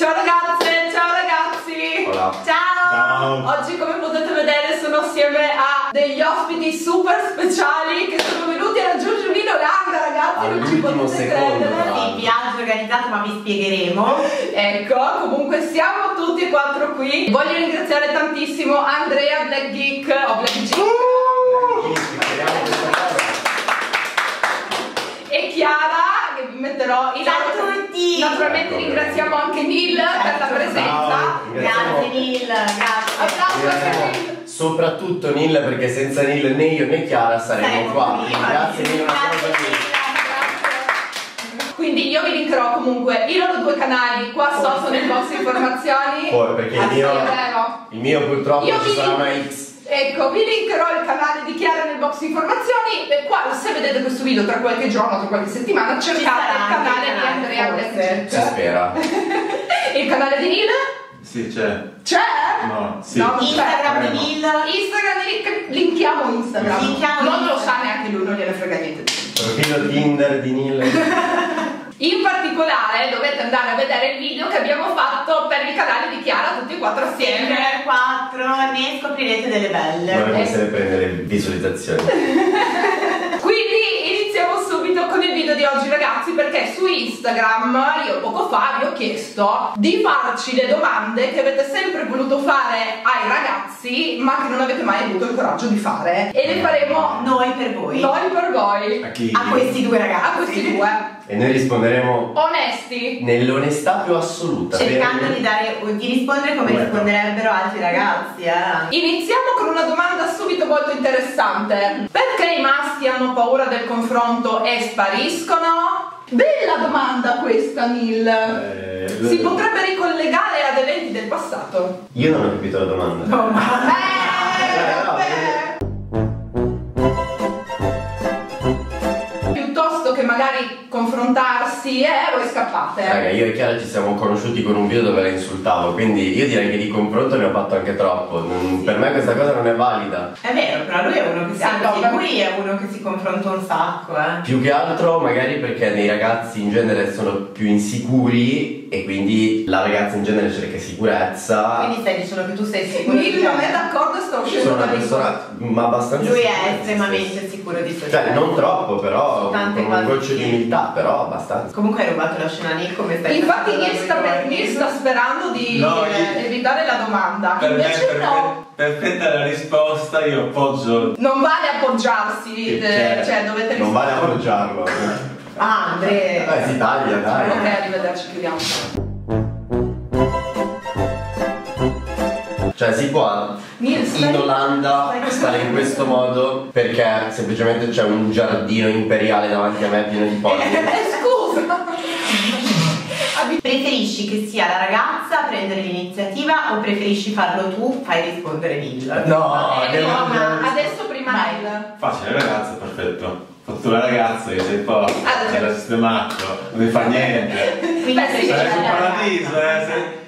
Ciao ragazze, ciao ragazzi! Hola. Ciao! Ciao. Oggi come potete vedere sono assieme a degli ospiti super speciali che sono venuti a raggiungermi in Olanda ragazzi, non ci potete secondo, credere. Sì, viaggio organizzato ma vi spiegheremo. Ecco, comunque siamo tutti e quattro qui. Voglio ringraziare tantissimo Andrea Black Geek o Black Geek cosa. e Chiara metterò in Ciao a tutti! Naturalmente Ecco, ringraziamo anche Neil per la presenza. Grazie mille, grazie. Applauso Neil. Soprattutto Nil perché senza Nil né io né Chiara saremmo Saremo qua. Grazie mille una Grazie cosa mille. Quindi io vi linkerò comunque i loro due canali qua sotto nel box informazioni. Poi perché il mio, è vero. il mio purtroppo Io ci vi sarà una X. Ecco, vi linkerò il canale di Chiara nel box informazioni e qua se vedete questo video tra qualche giorno, tra qualche settimana, cercate il canale di Andrea Si spera. Il canale di Neil? Sì, c'è. C'è? No, sì. No. Instagram di. Neil. Instagram, link- linkiamo Instagram. Linkiamo non lo sa neanche lui, non gliene frega niente. Profilo Tinder di Nil. In particolare dovete andare a vedere il video che abbiamo fatto per il canale di Chiara tutti e quattro assieme. Sempre 4, ne scoprirete delle belle. come se ne prende le visualizzazioni. Quindi iniziamo subito con il video di oggi ragazzi perché su Instagram io poco fa vi ho chiesto di farci le domande che avete sempre voluto fare ai ragazzi ma che non avete mai avuto il coraggio di fare e le faremo Noi per voi. noi per voi A chi? A questi due ragazzi. a questi due E noi risponderemo onesti nell'onestà più assoluta. Cercando per- di, dare, di rispondere come no. risponderebbero altri ragazzi, eh. Iniziamo con una domanda subito molto interessante. Perché i maschi hanno paura del confronto e spariscono? Bella domanda questa, Neil. Eh, Si potrebbe ricollegare ad eventi del passato. Io non ho capito la domanda. Oh, ma- magari confrontarsi, eh, voi scappate. Raga, io e Chiara ci siamo conosciuti con un video dove la insultavo, quindi io direi che di confronto ne ho fatto anche troppo. Non- Per me questa cosa non è valida. È vero, però lui è uno che si Sì, anzi, per- lui è uno che si confronta un sacco, eh. Più che altro magari perché dei ragazzi in genere sono più insicuri e quindi la ragazza in genere cerca sicurezza. Quindi stai dicendo che tu sei sicuro Neil non è d'accordo sta Io uscendo sono una lì. persona ma abbastanza Lui è estremamente sicuro di sé. Cioè, non troppo, però Tante con un goccio di umiltà, però abbastanza. Comunque hai rubato la scena Neil come stai Infatti da sta, per-. Neil sta sperando di No, eh, io- evitare la domanda. Per me, Invece per no. perfetta la risposta, io appoggio. Non vale appoggiarsi, eh, Cioè, cioè dovete Non vale rispondere. appoggiarlo. Ah, Andrea. Eh, si taglia, dai. Ok, arrivederci, chiudiamo. Cioè si può in Olanda stare in questo modo perché semplicemente c'è un giardino imperiale davanti a me pieno di polli. Eh, Preferisci che sia la ragazza a prendere l'iniziativa o preferisci farlo tu? Fai rispondere Neil. No, Eh, devo- no, ma adesso prima. Neil. Facile ragazza, perfetto. Fatto la ragazza, io sei posto, Ah, sei sistemato, non mi fa niente. Quindi Sarebbe un paradiso, eh.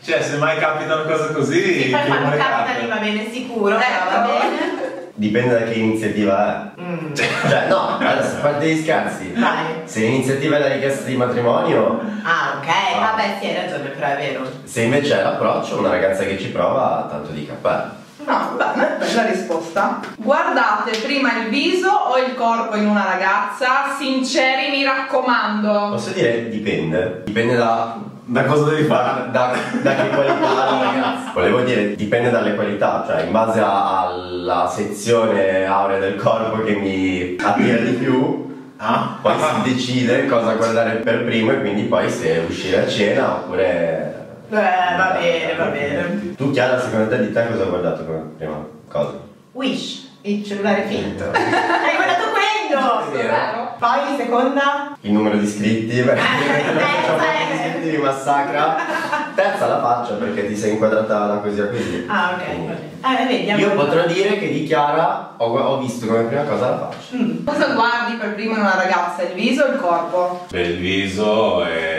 Se, cioè, se mai capitano cose così, Sì, poi quando capita lì va bene sicuro, Ecco. però va bene. Dipende da che iniziativa Mm. è. Cioè, no, adesso a parte gli scherzi. Vai. Se l'iniziativa è la richiesta di matrimonio, Ah, ok, vabbè, sì, hai ragione, però è vero. se invece è l'approccio, una ragazza che ci prova, tanto di cappello. No, bene, bella risposta. Guardate prima il viso o il corpo in una ragazza? Sinceri, mi raccomando. Posso dire dipende? Dipende da Da cosa devi fare? da, da che qualità la ragazza. Volevo dire, dipende dalle qualità, cioè in base a- alla sezione aurea del corpo che mi attira di più, Ah? poi si decide cosa guardare per primo e quindi poi se uscire a cena oppure. Eh, va bene, va bene. Tu Chiara, secondo te di te cosa hai guardato come prima cosa? Wish, il cellulare finto. hai guardato quello! Vero. Poi, seconda? Il numero di iscritti, perché facciamo terza, pochi iscritti mi massacra. Terza la faccio perché ti sei inquadrata da così a così. Ah, ok. Eh, vedi, Io potrò dire che di Chiara ho, ho visto come prima cosa la faccia. Mm. Cosa guardi per primo in una ragazza? Il viso o il corpo? Beh, il viso è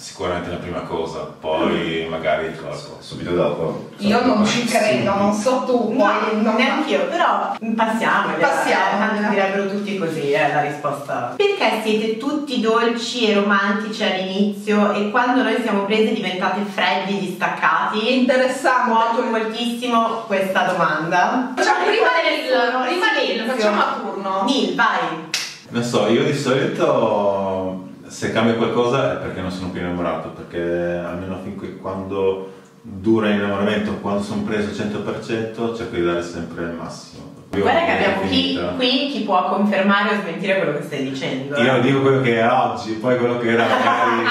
sicuramente la prima cosa, poi magari il corpo. Subito dopo. Io non ci credo, non so tu, No, poi non neanche io, però passiamo. Passiamo. Tanto direbbero tutti così, è la risposta. Perché siete tutti dolci e romantici all'inizio e quando noi siamo prese diventate freddi e distaccati? interessante. Quoto moltissimo questa domanda. Facciamo prima Nessuno, Nil, prima silenzio. facciamo a turno. Nil, vai. Non so, io di solito se cambia qualcosa è perché non sono più innamorato, perché almeno fin qui quando dura l'innamoramento, quando sono preso al 100%, cerco di dare sempre il massimo. Guarda che abbiamo qui, finita. qui chi può confermare o smentire quello che stai dicendo. eh. Io non dico quello che è oggi, poi quello che era magari...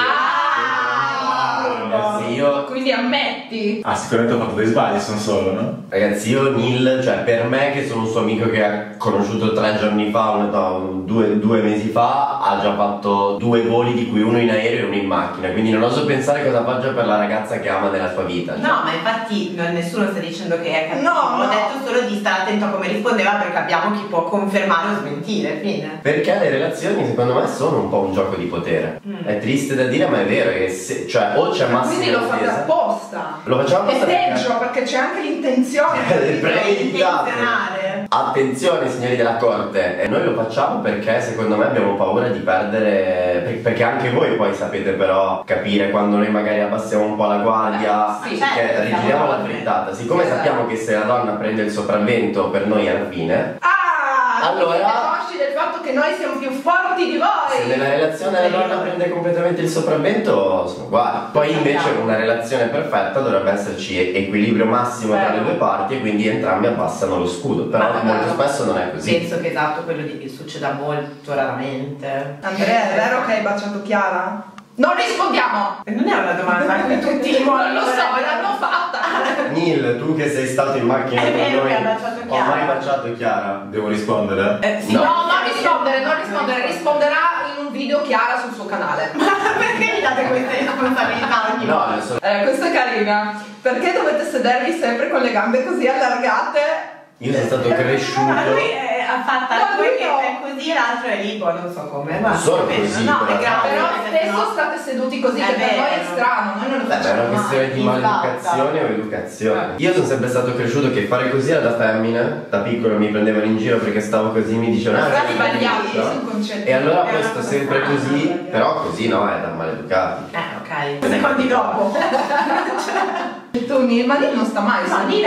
Ragazzi, io, Quindi ammetti. Ah, sicuramente ho fatto dei sbagli, sono solo, no? ragazzi, io Neil, cioè per me che sono un suo amico che ha conosciuto tre giorni fa, un- no, due, due mesi fa, ha già fatto due voli di cui uno in aereo e uno in macchina, quindi non oso pensare cosa faccia per la ragazza che ama nella sua vita. cioè. No, ma infatti non- nessuno sta dicendo che è cattivo. No, Ho no. detto solo di stare attento a come rispondeva perché abbiamo chi può confermare o smentire. Fine. Perché le relazioni secondo me sono un po' un gioco di potere. Mm. È triste da dire, ma è vero che se- cioè, o c'è massimo Quindi lo fate intesa- apposta. Lo facciamo È apposta perché- peggio perché c'è anche l'intenzione. Eh, premeditato. Intenzionale. Attenzione signori della corte, noi lo facciamo perché secondo me abbiamo paura di perdere, per- perché anche voi poi sapete però capire quando noi magari abbassiamo un po' la guardia, Beh, sì, che certo, rigiriamo la frittata, siccome Esatto. sappiamo che se la donna prende il sopravvento per noi alla fine, Ah, Allora- consci del fatto che noi siamo più forti di voi. se nella relazione la donna prende completamente il sopravvento sono uguali. Poi invece una relazione perfetta dovrebbe esserci equilibrio massimo tra le Vero. due parti e quindi entrambi abbassano lo scudo, però Ma- molto spesso non è così. Penso che esatto quello di succeda molto raramente. Andrea, è vero che hai baciato Chiara? Non rispondiamo! Non è una domanda a cui tutti i Non lo so, l'hanno fatta! Neil, tu che sei stato in macchina È vero noi, che ha baciato ho Chiara. mai baciato Chiara? Devo rispondere? Eh, sì, No. No, non rispondere, non rispondere, risponderà in un video Chiara sul suo canale. Perché mi date queste responsabilità ogni No, volta? adesso Eh, questa è carina. Perché dovete sedervi sempre con le gambe così allargate? io sono stato Ma cresciuto. lui eh, ha fatto Ma due lui che no. è così e l'altro è lì, boh, non so come. Non ma sono così, No, però. è grave. Però spesso state seduti così, È che per noi è vero. strano, noi non lo ma è facciamo una questione di maleducazione o educazione. Eh. Io sono sempre stato cresciuto che fare così era da femmina. Da piccolo mi prendevano in giro perché stavo così, mi dicevano. "Ah, sbagliati femminista". sul concetto. E allora È questo sempre strana, così, però così no, è da maleducati. Eh, ok. Secondi dopo. E tu, Nil, ma Nil non sta mai No, seduto, lì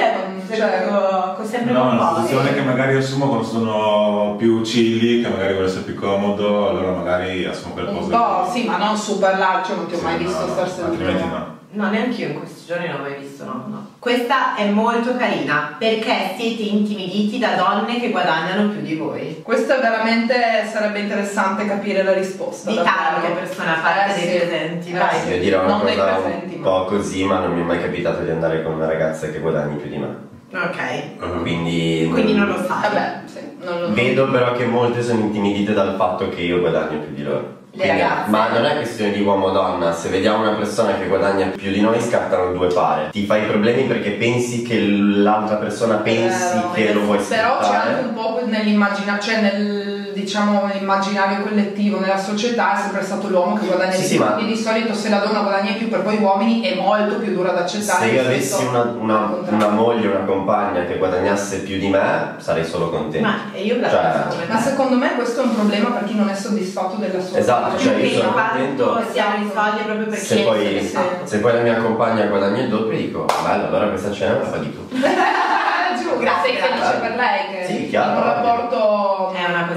è cioè, sempre No, un è una po'. soluzione che magari assumo quando sono più chilli, che magari vuole essere più comodo, allora magari assumo un qualcosa po', di... sì, ma non super largo, non ti ho Sì, mai no, visto no, star seduto. Altrimenti no. No, neanche io in questi giorni non ho mai visto, no, no. Questa è molto carina, perché siete intimiditi da donne che guadagnano più di voi. Questo è veramente sarebbe interessante capire la risposta. Di davvero. tante persone a parte Eh, dei sì. presenti, Eh, vai. sì. Io dirò una Non dei cosa presenti, un ma- po' così, ma non mi è mai capitato di andare con una ragazza che guadagni più di me. Ok. Quindi. Quindi non lo sai. Vabbè, sì, non lo Vedo però che molte sono intimidite dal fatto che io guadagno più di loro. Le Quindi- ragazze. ma non è questione di uomo o donna, se vediamo una persona che guadagna più di noi scattano due pare. Ti fai problemi perché pensi che l'altra persona pensi Vero, che lo vuoi Però c'è anche un po' nell'immaginario, cioè nel diciamo nell'immaginario collettivo, nella società è sempre stato l'uomo che guadagna Sì, di sì, più. ma- Quindi di solito se la donna guadagna di più per voi uomini è molto più dura da accettare. Se io avessi una, una- una moglie, una compagna che guadagnasse più di me, sarei solo contento. Ma io Cioè, Ma secondo me questo è un problema per chi non è soddisfatto della sua Esatto, vita. cioè io Perché sono contento siamo i soldi proprio per Se poi, il fatto. se poi la mia compagna guadagna il doppio, dico, bello, allora questa cena la paghi tu. Eh, giù, Grazie, sei felice grazie. per lei che Sì, chiaro, in un rapporto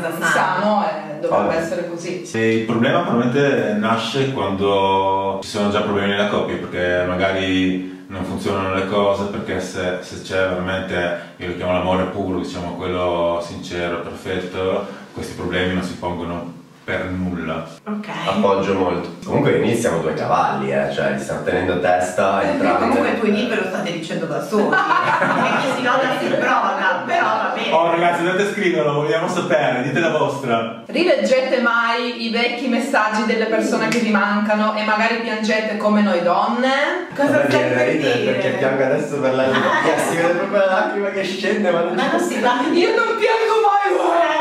Cosa sana. sano e dovrebbe Ovvio. essere così. Se il problema probabilmente nasce quando ci sono già problemi nella coppia, perché magari non funzionano le cose, perché se, se c'è veramente, io lo chiamo l'amore puro, diciamo quello sincero, perfetto, questi problemi non si pongono per nulla. Ok. Appoggio molto. Comunque noi siamo due cavalli, eh, cioè li stiamo tenendo testa entrambi. Comunque tu in ve lo state dicendo da soli. chi si nota si proda, però va bene. Oh ragazzi, dovete scriverlo, vogliamo sapere, dite la vostra. Rileggete mai i vecchi messaggi delle persone che vi mancano e magari piangete come noi donne? Cosa Vabbè, stai per dire? Perché piango adesso per la lacrima, si vede proprio la lacrima che scende, ma non Ma non si va. Io non piango mai! Ci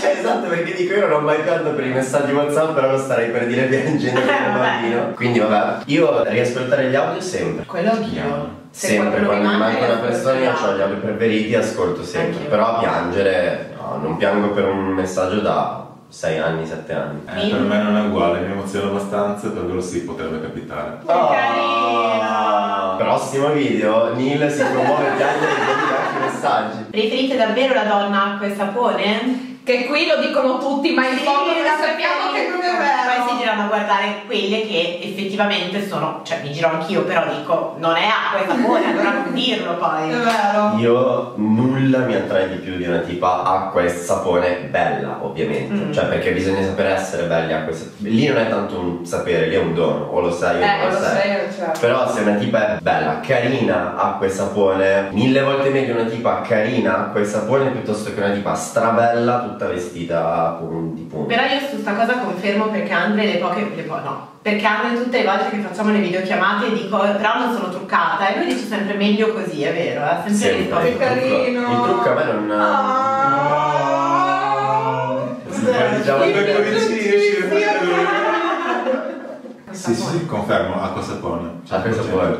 Cioè, esatto, perché dico io non ho mai pianto per i messaggi WhatsApp, però lo starei per dire piangendo come un bambino. Quindi vabbè, io riascoltare gli audio sempre. Quello anch'io. Se Sempre, quando mi manca una persona io ho gli audio preferiti ascolto sempre. Anch'io. Però a piangere, no, non piango per un messaggio da 6 anni, 7 anni. Eh, per me non è uguale, mi emoziono abbastanza, per quello sì potrebbe capitare. Che carina! Prossimo video, Neil si promuove a piangere e anche messaggi. Preferite davvero la donna acqua e sapone? Che qui lo dicono tutti, ma in Sì, fondo noi la sappiamo che non è Poi si vero. girano guardare quelle che effettivamente sono, cioè mi giro anch'io, però dico non è acqua e sapone, allora non dirlo È poi. vero. Io nulla mi attrae di più di una tipa acqua e sapone bella, ovviamente. Mm. Cioè, perché bisogna sapere essere belli acqua e sapone. Lì non è tanto un sapere, lì è un dono, o lo sai o Eh, non lo lo sai. sai, certo. Però se una tipa è bella, carina, acqua e sapone, mille volte meglio una tipa carina, acqua e sapone piuttosto che una tipa strabella tutta vestita con- di punta. Però io su sta cosa confermo perché Andre le poche, le po- no, perché Andre tutte le volte che facciamo le videochiamate dico però non sono truccata e lui dice sempre meglio così, è vero, ha sempre Sempre. risposto. Che carino. Il trucco a me non. Ah. Si fa, diciamo, Sì, due sì, cuoricini, sì, sì, sì, Sì, sì, sì, confermo, acqua sapone. Acqua e sapone.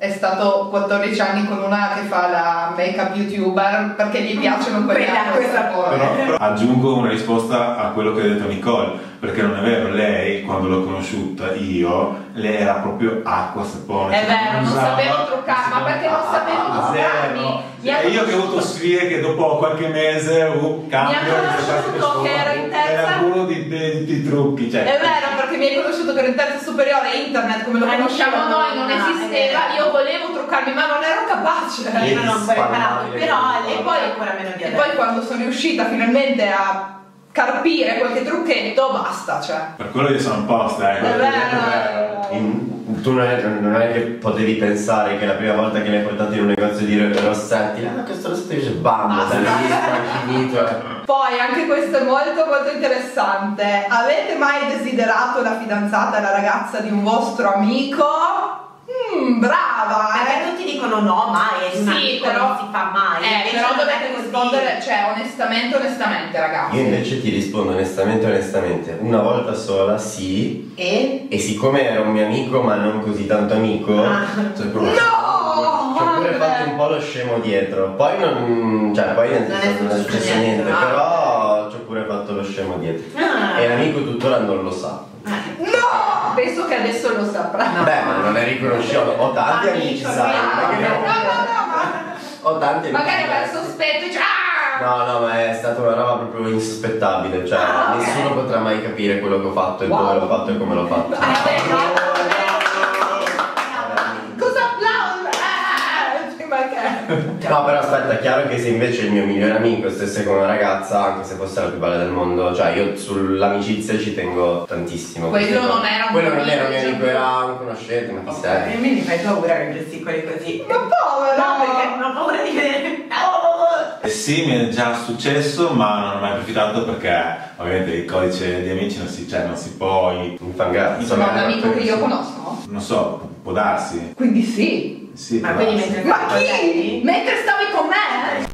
È stato 14 anni con una che fa la make-up youtuber perché gli piacciono quelle acque e e sapone. Però, però aggiungo una risposta a quello che ha detto Nicole, perché non è vero, lei quando l'ho conosciuta io, lei era proprio acqua, sapone. È cioè, vero, non usava- sapevo truccarmi, ma perché non sapevo truccarmi? E io che ho avuto sfide che dopo qualche mese uh, cambio Mi ha conosciuto che era in terza- era uno di, di, di trucchi cioè È vero, perché mi hai conosciuto che ero in terza superiore internet come lo Anch'io conosciamo non- noi non no, è esisteva, vero. io volevo truccarmi ma non ero capace. Io non ho ancora imparato, però E poi ancora meno di e poi quando sono riuscita finalmente a carpire qualche trucchetto, basta, cioè. per quello io sono apposta eh, È quello che hai detto è vero. Tu non è, non è che potevi pensare che la prima volta che l'hai portato in un negozio di rossetti, ah questo rossetto dice bam, da lì sta finito. eh. Poi anche questo è molto molto interessante. Avete mai desiderato la fidanzata la ragazza di un vostro amico? Mm, brava! Perché eh. tutti dicono no, mai, è di un Sì, amico, però- non si fa mai. Eh, però dovete così. rispondere, cioè onestamente, onestamente ragazzi. Io invece ti rispondo onestamente, onestamente, una volta sola sì, E? e siccome era un mio amico ma non così tanto amico, Ah. cioè proprio- No! ci ho pure Vabbè. fatto un po' lo scemo dietro. Poi non. cioè poi Non non è successo successo niente, niente, no? però ci ho pure fatto lo scemo dietro. Ah. E l'amico tuttora non lo sa. No! Penso che adesso lo saprà. No. Beh, ma non è riconosciuto. Ho tanti Amici, sai. No, no, no, ma Ho tanti amici. magari aveva il sospetto e dice ah! No, no, ma è stata una roba proprio insospettabile, cioè Ah, ok. nessuno potrà mai capire quello che ho fatto e Wow. dove l'ho fatto e come l'ho fatto. Ah, beh, no. Cosa applaudo? Eh, sì, ma che? Aspetta, è chiaro che se invece il mio migliore amico stesse con una ragazza, anche se fosse la più bella del mondo, cioè io sull'amicizia ci tengo tantissimo. Quello non era un Quello non era un mio amico, era un conoscente, ma chi E sei? mi mi fai paura che gesticcoli così. Ma povero! No, perché non ho paura di vedere. Sì, mi è già successo, ma non ho mai approfittato perché ovviamente il codice di amici non si, cioè, non si può. Infangazzo. Insomma, un amico che io conosco. Non so, può darsi. Quindi sì. Sì, Ma quindi darsi. mentre Ma stavi con chi? Mentre stavi con me?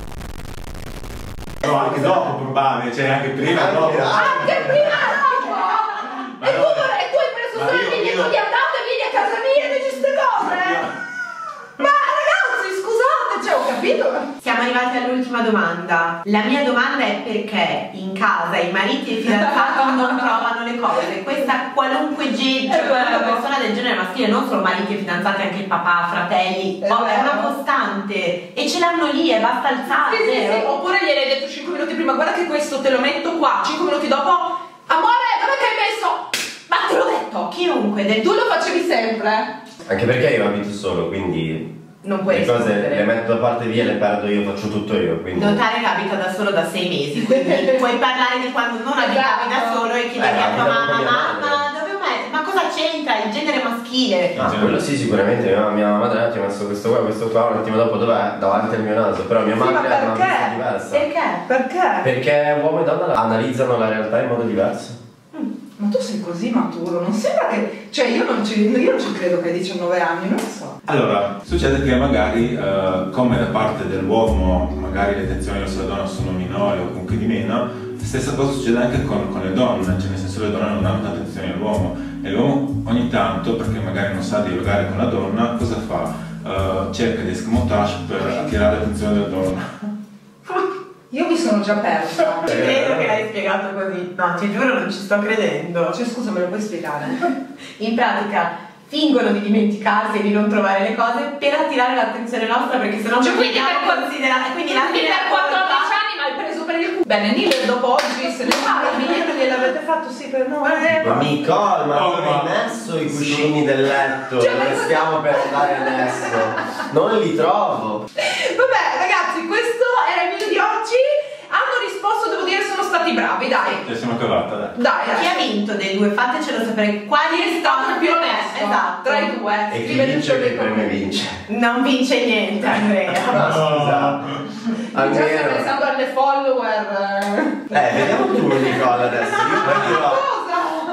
No, anche dopo probabile, cioè anche prima, Anche dopo. Anche prima dopo! E tu, e tu hai preso io- e io- tu gli andate e vieni a casa mia e dici queste cose? Ma ragazzi, scusate, cioè ho capito. Siamo arrivati all'ultima domanda. La mia domanda è perché in casa i mariti e i fidanzati non trovano le cose. Questa qualunque vero. qualunque persona del genere maschile, non solo mariti e fidanzati, anche il papà, fratelli, È oh, è una costante. E ce l'hanno lì e basta alzare. Sì, sì, sì. Oppure gliel'hai detto 5 minuti prima, guarda che questo te lo metto qua, 5 minuti dopo, amore, dove che hai messo? Ma te l'ho detto! Chiunque del Tu lo facevi sempre. Anche perché io abito solo, quindi non puoi le cose rispondere. le metto da parte via, le perdo io, faccio tutto io. Quindi... Notare che abita da solo da sei mesi, quindi puoi parlare di quando non abitavi da Esatto. solo e chiedergli Eh, a tua mamma, mamma, madre." dove mai? Ma cosa c'entra il genere maschile? Ah, quello sì, sicuramente. Mia, mia madre ti ha messo questo qua, questo qua, un attimo dopo dov'è? Davanti al mio naso. Però mia Sì, ma madre ha una vista perché? diversa. Perché? Perché? Perché uomo e donna analizzano la realtà in modo diverso. Ma tu sei così maturo, non sembra che. Cioè, io non ci, io non ci credo che hai 19 anni, non lo so. Allora, succede che magari, eh, come da parte dell'uomo, magari le attenzioni verso la donna sono minori o comunque di meno, stessa cosa succede anche con, con le donne, cioè nel senso le donne non danno tanta attenzione all'uomo e l'uomo ogni tanto, perché magari non sa dialogare con la donna, cosa fa? Eh, cerca di escamotage per attirare l'attenzione della donna. Mi sono già persa. Ci credo che l'hai spiegato così. No, ti giuro, non ci sto credendo. Cioè, scusa, me lo puoi spiegare? In pratica fingono di dimenticarsi e di non trovare le cose per attirare l'attenzione nostra perché sennò Cioè, non quindi per- considerati. Quindi la fine per 14 anni mi hai preso per il culo. Bene, Nilo dopo oggi se ne biglietto gliel'avete fatto sì per noi. Ma Nicole, ma Oh, dove hai ma- messo i cuscini del letto? Cioè, Dove ma- stiamo per andare adesso? Non li trovo. Vabbè, ragazzi, questo era il video di oggi. Risposto, devo dire, sono stati bravi, dai. Ce la siamo cavata, dai. Dai, Chi dai. ha vinto dei due? Fatecelo sapere. Quali Chi è stato più onesto? Esatto. Tra i due. E chi vince che premio commenti. vince? Non vince niente, Andrea. Ma scusa. Già stai Almeno. pensando alle follower. Eh, vediamo tu Nicole adesso. Io poi dirò.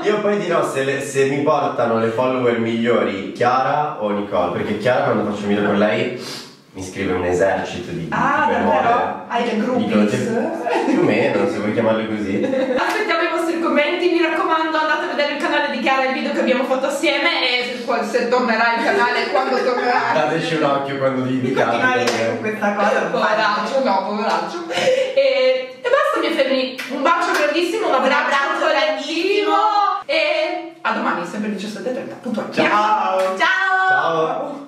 Io poi dirò se, le- se mi portano le follower migliori Chiara o Nicole, perché Chiara quando faccio un video con lei mi scrive un esercito di, di Ah, tipe davvero? Hai le groupies? Più o meno, se vuoi chiamarle così. Aspettiamo i vostri commenti, mi raccomando andate a vedere il canale di Chiara il video che abbiamo fatto assieme e se, tornerà il canale quando tornerà. Dateci un occhio quando vi di Chiara. Continuare con questa cosa. Poveraccio, no, poveraccio. E, e basta, miei femmini. Un bacio grandissimo, un abbraccio, grandissimo. E a domani, sempre 17.30. Puntuali. Ciao! Ciao! Ciao!